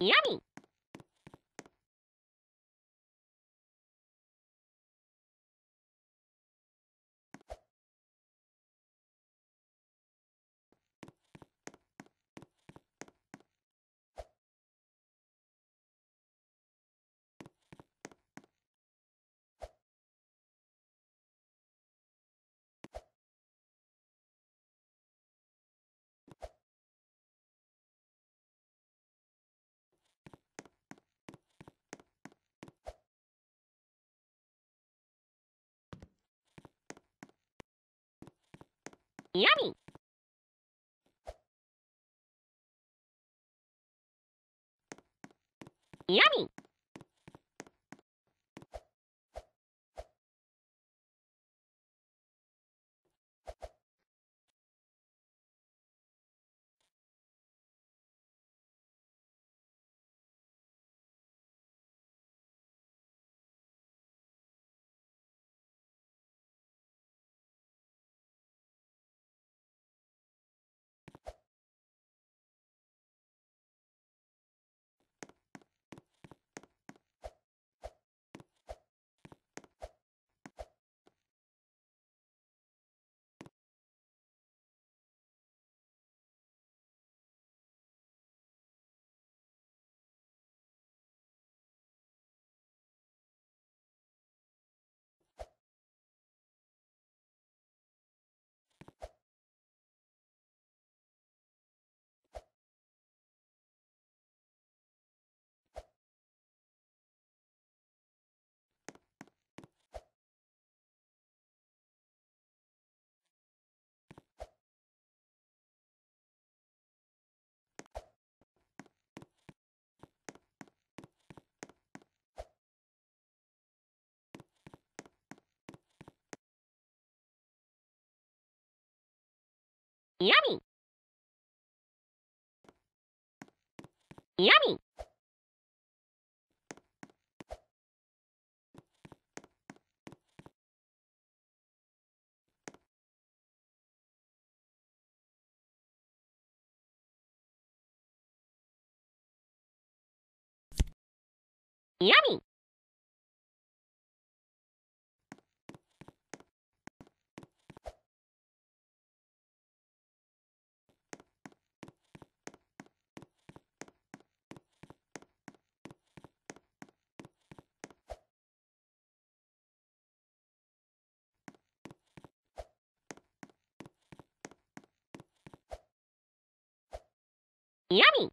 Yummy! Yummy! Yummy! 闇ミ闇やみ